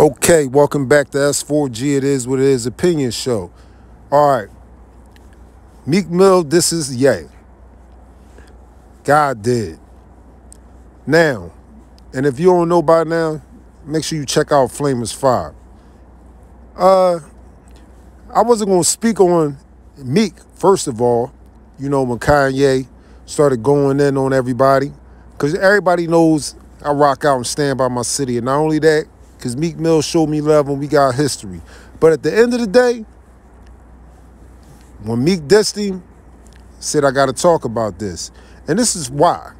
Okay, welcome back to S4G. It is what it is opinion show. All right. Meek Mill, this is Ye. God did. Now, and if you don't know by now, make sure you check out Flamerz 5. Uh I wasn't gonna speak on Meek, first of all, you know, when Kanye started going in on everybody. Cause everybody knows I rock out and stand by my city. And not only that, because Meek Mill showed me love when we got history. But at the end of the day, when Meek dissed him, said, I got to talk about this. And this is why.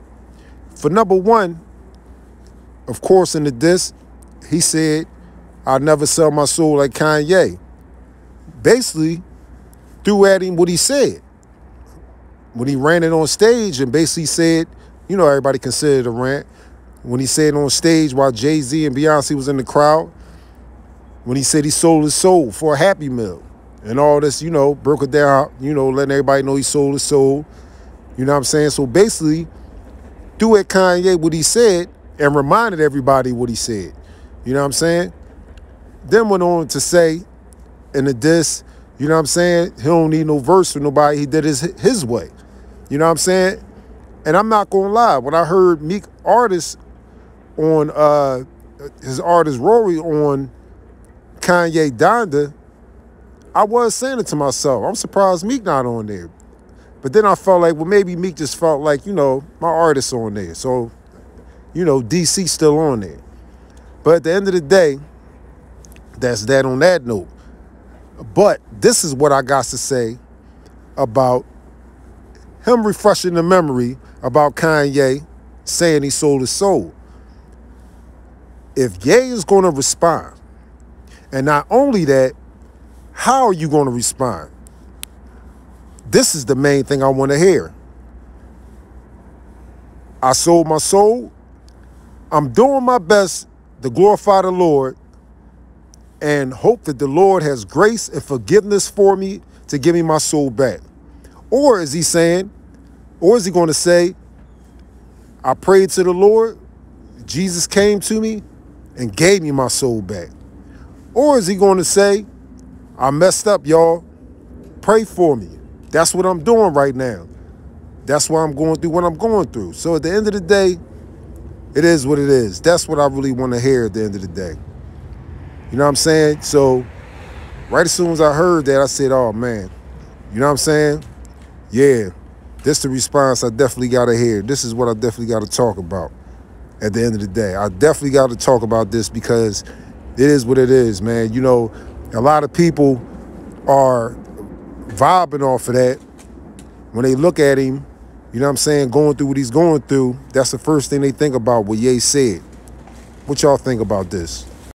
For number one, of course, in the diss, he said, I'll never sell my soul like Kanye. Basically, threw at him what he said. When he ran it on stage and basically said, you know, everybody considered a rant when he said on stage while Jay Z and Beyonce was in the crowd, when he said he sold his soul for a Happy Meal and all this, you know, broke it down, you know, letting everybody know he sold his soul. You know what I'm saying? So basically, threw at Kanye what he said and reminded everybody what he said. You know what I'm saying? Then went on to say in the diss, you know what I'm saying? He don't need no verse from nobody. He did his his way. You know what I'm saying? And I'm not gonna lie, when I heard Meek artists on uh, his artist Vory on Kanye Donda, I was saying it to myself. I'm surprised Meek not on there. But then I felt like, well, maybe Meek just felt like, you know, my artist on there. So, you know, DC still on there. But at the end of the day, that's that on that note. But this is what I got to say about him refreshing the memory about Kanye saying he sold his soul if Ye is going to respond, and not only that, how are you going to respond? This is the main thing I want to hear. I sold my soul. I'm doing my best to glorify the Lord and hope that the Lord has grace and forgiveness for me to give me my soul back. Or is he saying, or is he going to say, I prayed to the Lord, Jesus came to me, and gave me my soul back? Or is he going to say, I messed up, y'all. Pray for me. That's what I'm doing right now. That's why I'm going through what I'm going through. So at the end of the day, it is what it is. That's what I really want to hear at the end of the day. You know what I'm saying? So right as soon as I heard that, I said, oh man, you know what I'm saying? Yeah, this the response I definitely got to hear. This is what I definitely got to talk about at the end of the day. I definitely got to talk about this because it is what it is, man. You know, a lot of people are vibing off of that when they look at him, you know what I'm saying, going through what he's going through. That's the first thing they think about what Ye said. What y'all think about this?